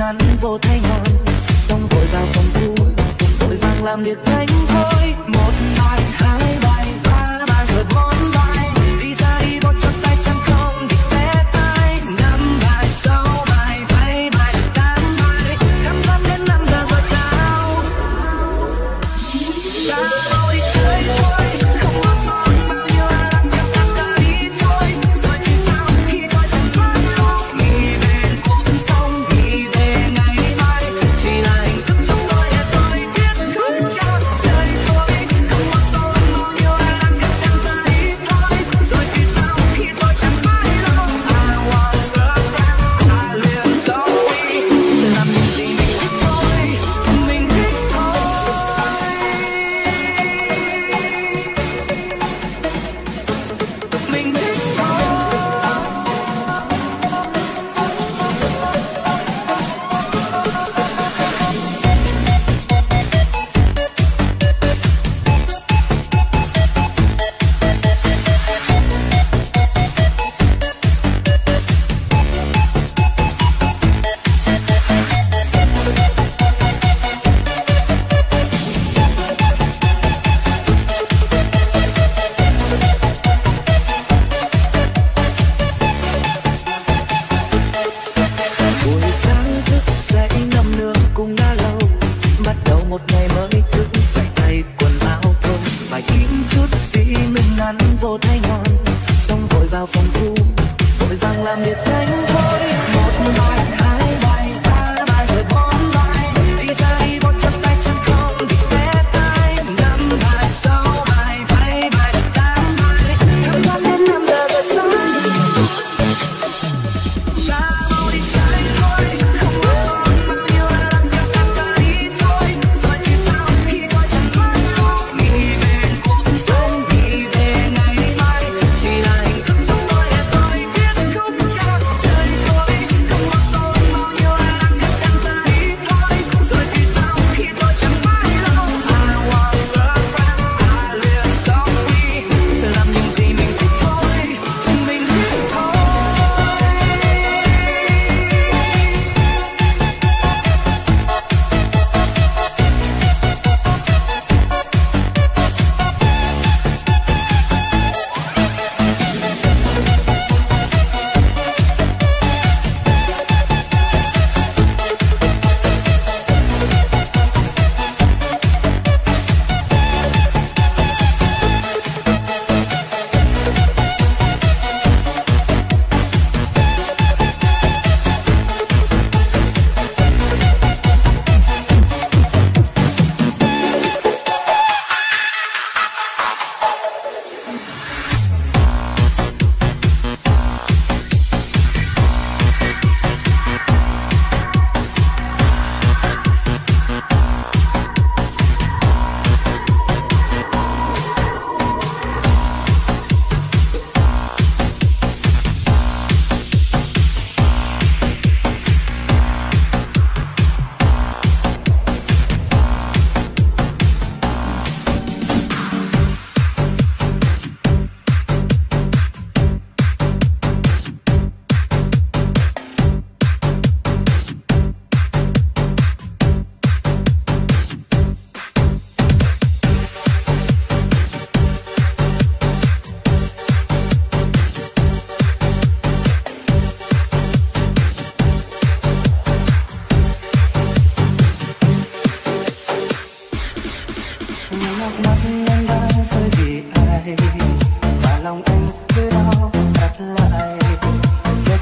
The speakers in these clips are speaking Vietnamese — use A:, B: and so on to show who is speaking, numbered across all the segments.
A: ngắn vô thay ngồi xong vội vào phòng thu, cùng vội vàng làm
B: việc đánh thôi.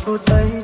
B: phút ấy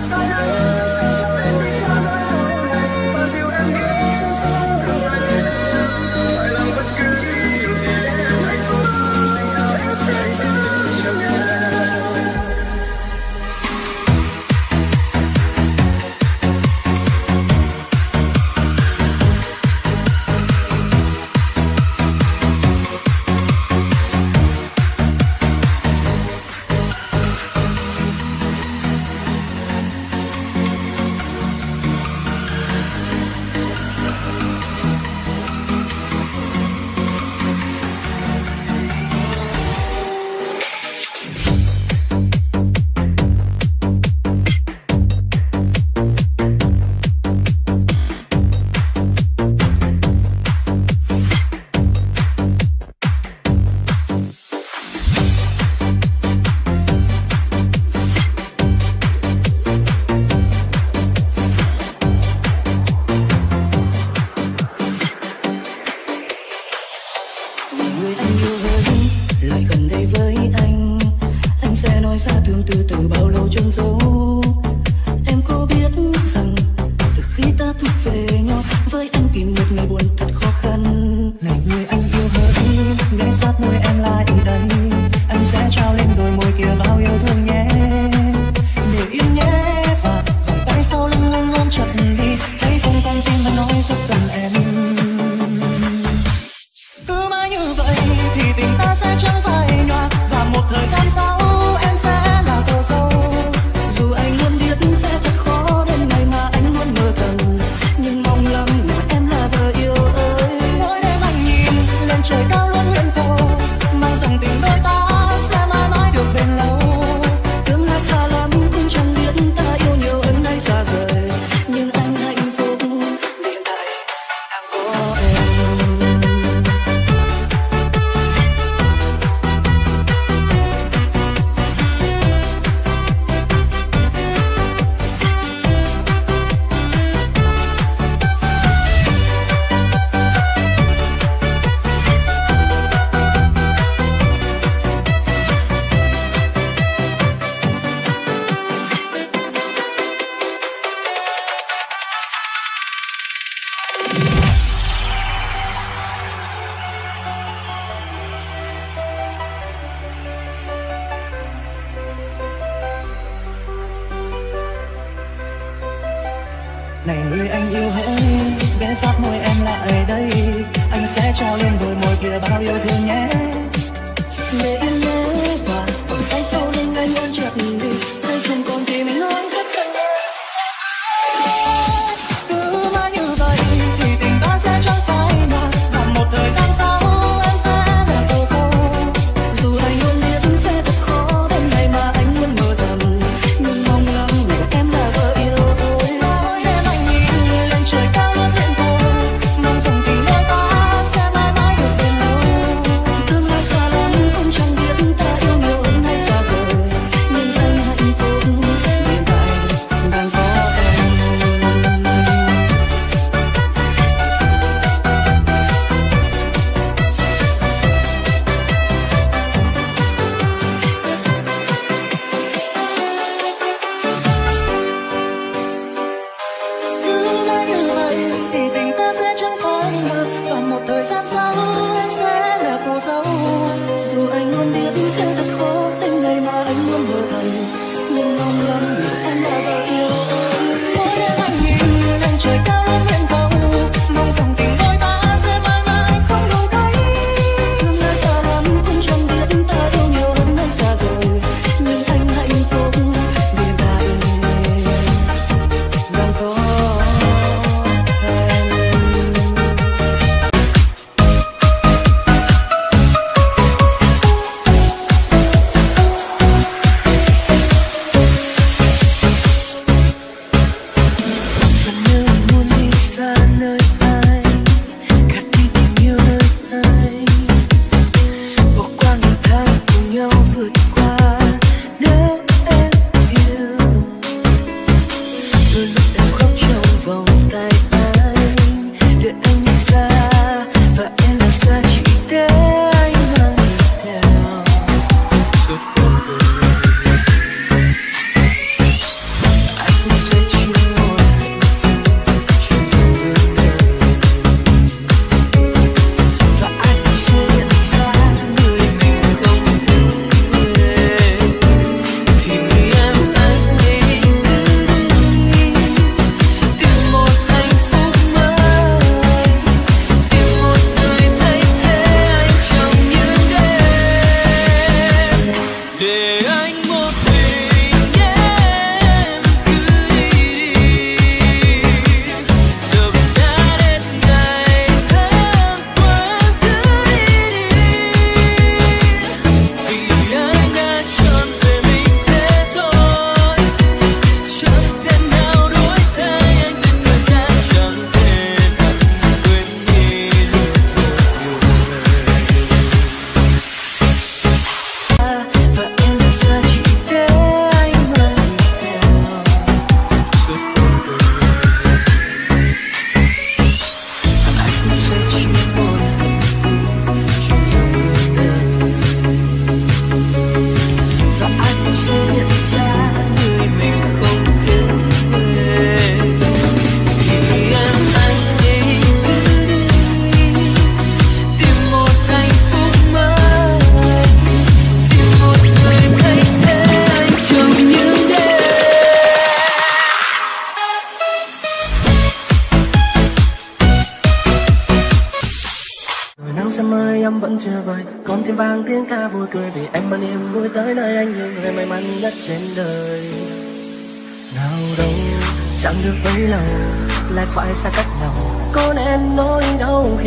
B: 啊。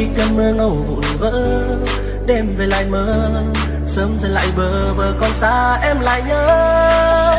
B: khi cơn mưa ngâu vụn vỡ, đêm về lại mơ, sớm dần lại bờ bờ con xa em lại nhớ.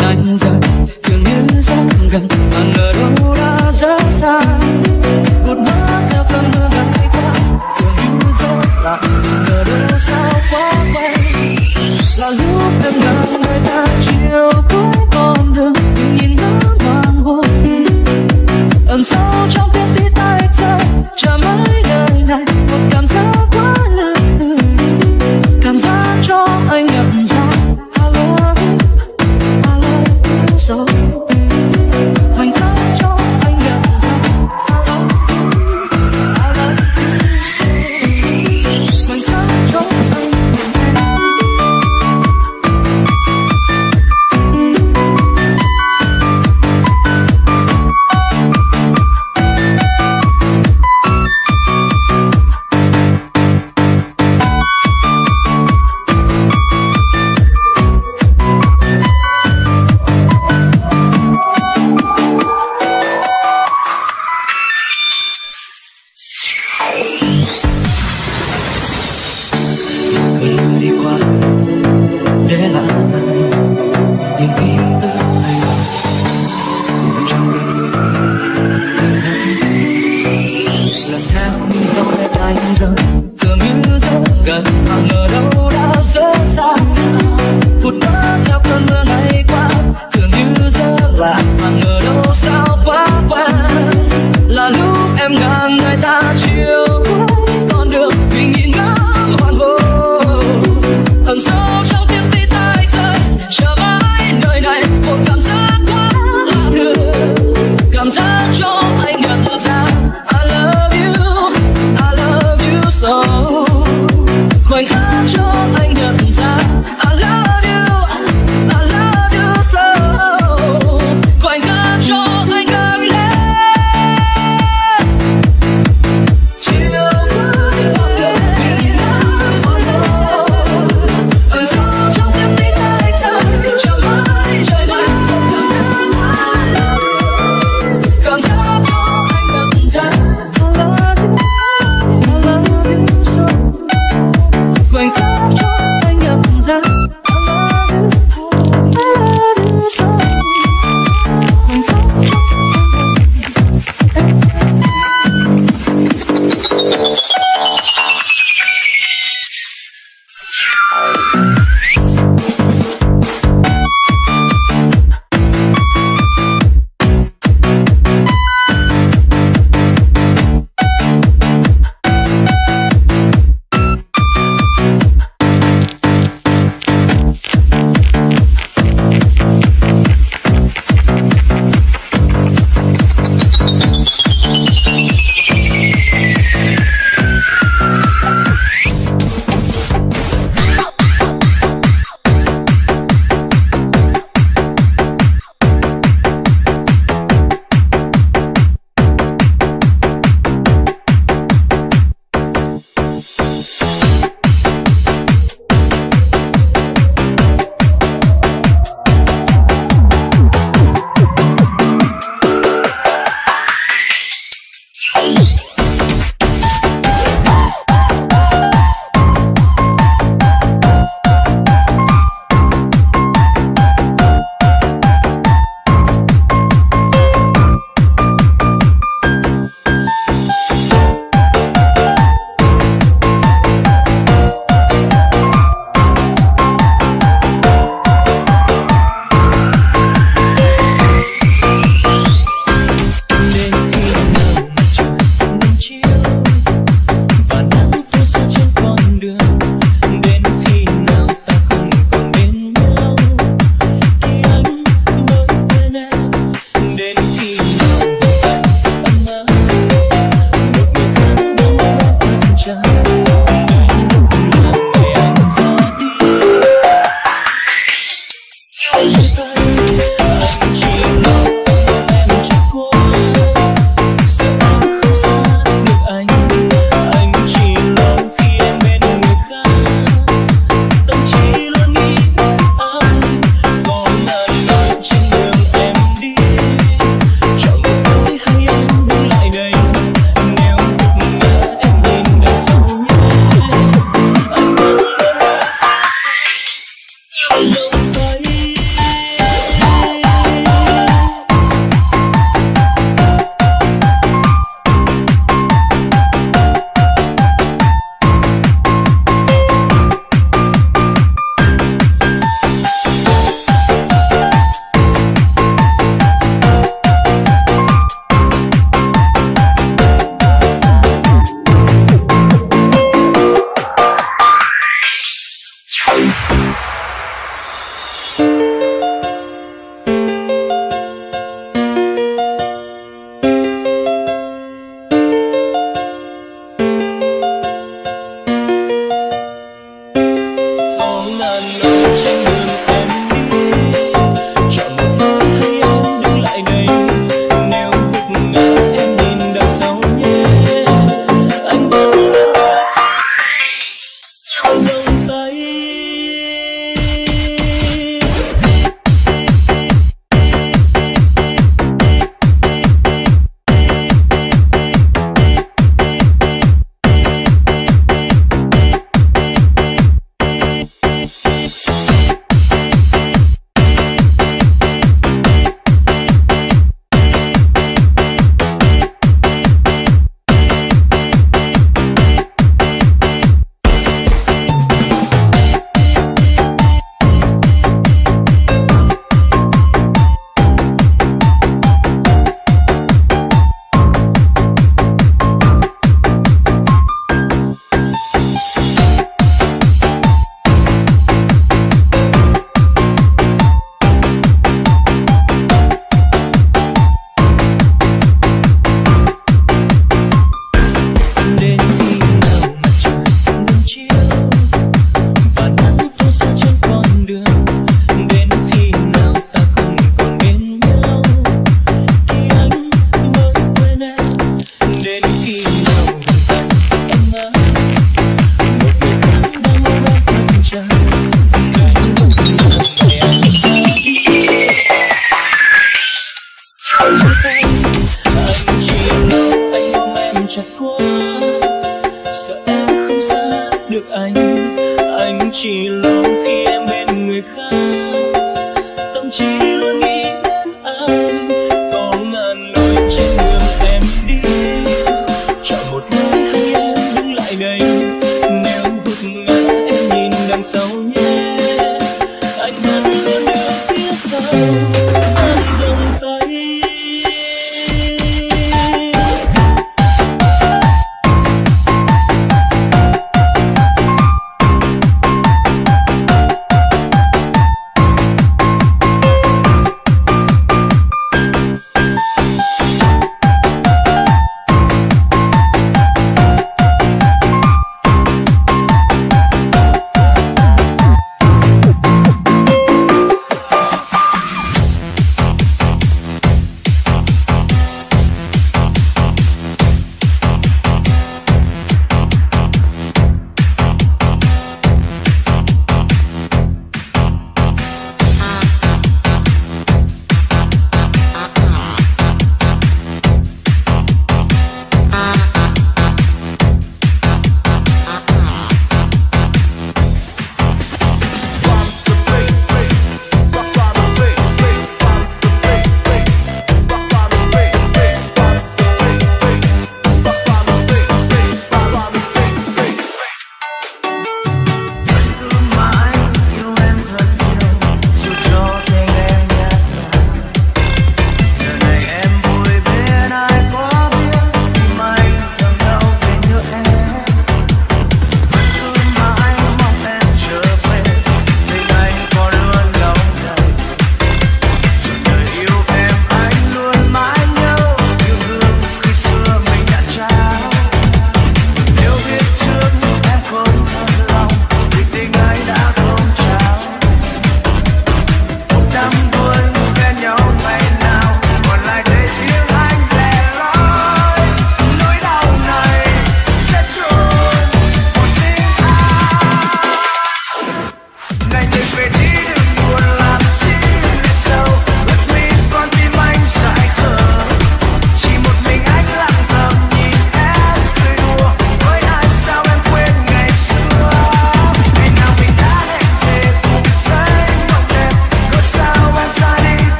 C: And so